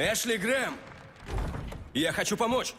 Эшли Грэм! Я хочу помочь!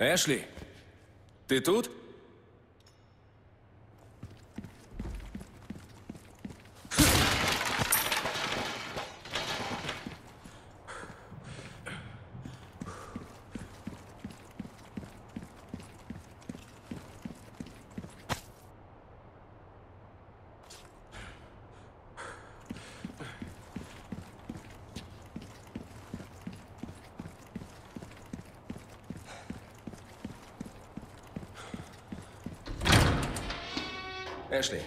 Эшли, ты тут? Эшли.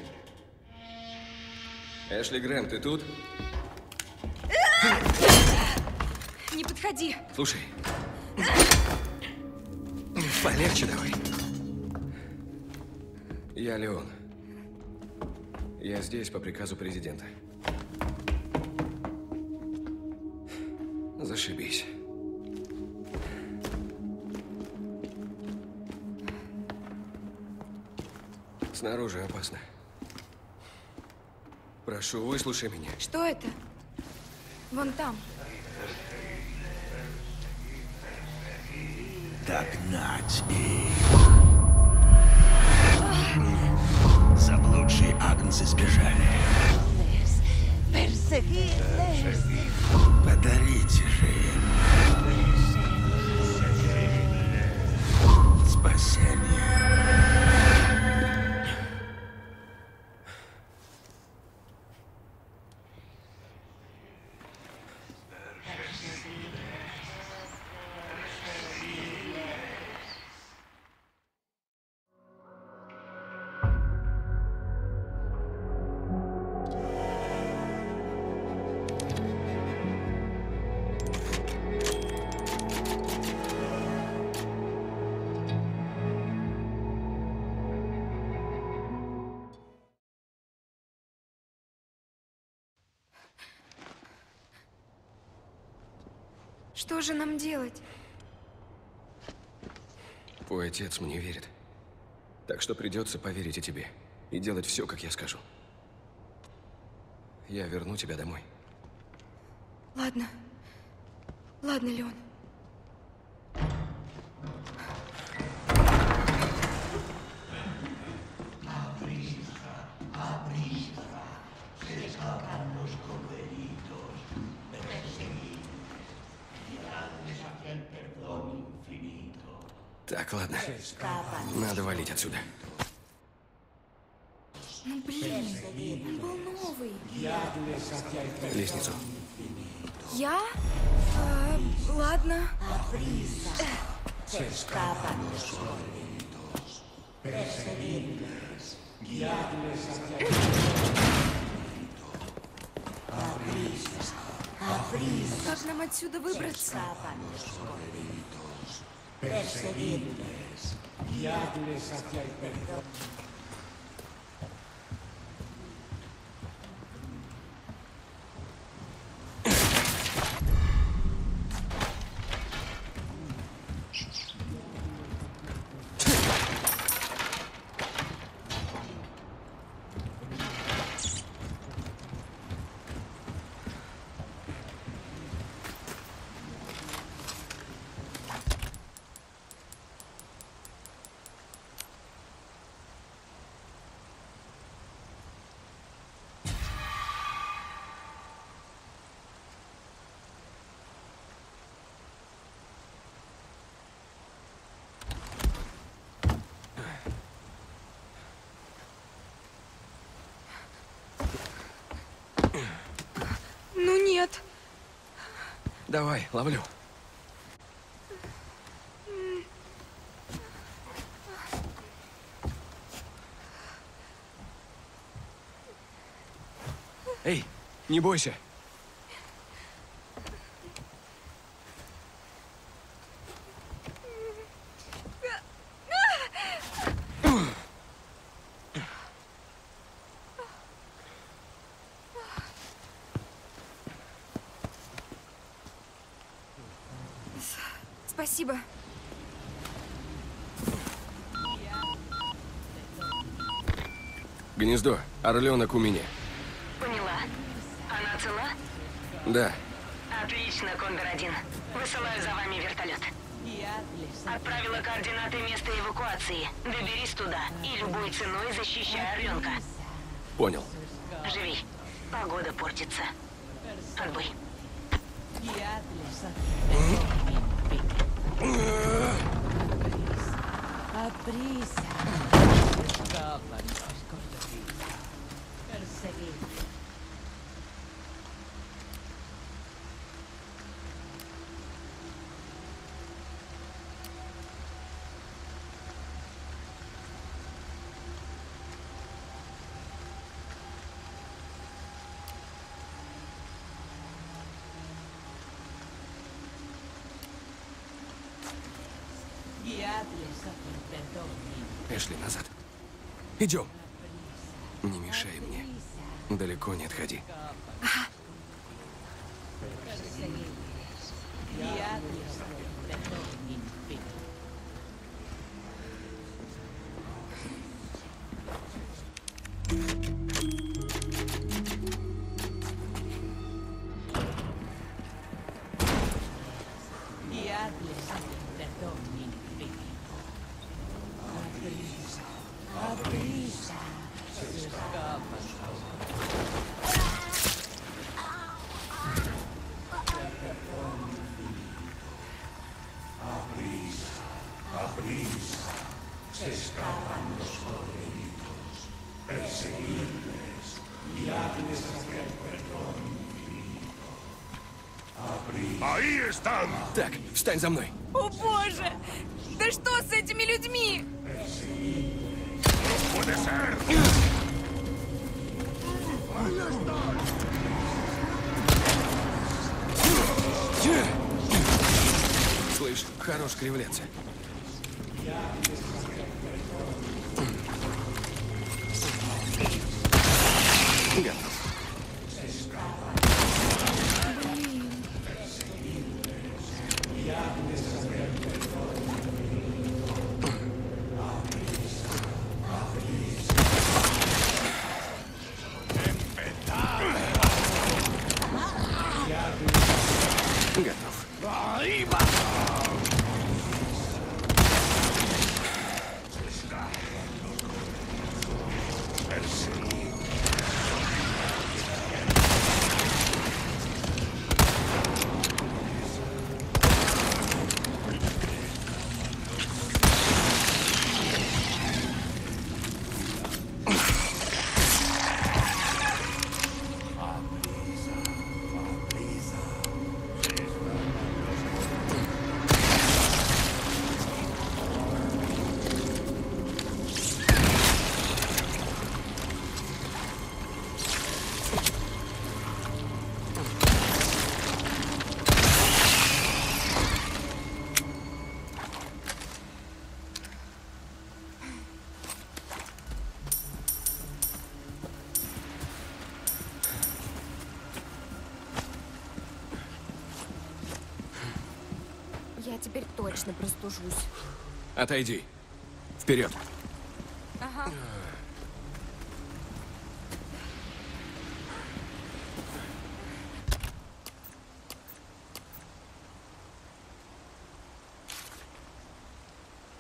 Эшли Грэм, ты тут? Не подходи. Слушай. Полегче давай. Я Леон. Я здесь по приказу президента. Зашибись. Снаружи опасно. Прошу, выслушай меня. Что это? Вон там. Догнать их. Заблудшие агнцы сбежали. Подарите же им спасение. Что же нам делать? Твой отец мне верит. Так что придется поверить и тебе. И делать все, как я скажу. Я верну тебя домой. Ладно. Ладно, Леон. Так, ладно. Надо валить отсюда. Ну, блин, он был новый. Лестницу. Я? А, ладно. Как нам отсюда выбраться? perseguidles, guiadles hacia el perdón. Ну нет. Давай, ловлю. Эй, не бойся. Спасибо. Гнездо. Орленок у меня. Поняла. Она цела? Да. Отлично, Кондор-1. Высылаю за вами вертолет. Отправила координаты места эвакуации. Доберись туда и любой ценой защищай Орленка. Понял. Живи. Погода портится. Отбой. A prisa. A prisa. Escapa-nos com prisa. Perseguir. Эшли, назад. Идем. Не мешай мне. Далеко не отходи. Так, встань за мной. О боже! Да что с этими людьми? Слышь, хорош кривляться. Готов. Я теперь точно простужусь. Отойди. Вперед. Ага.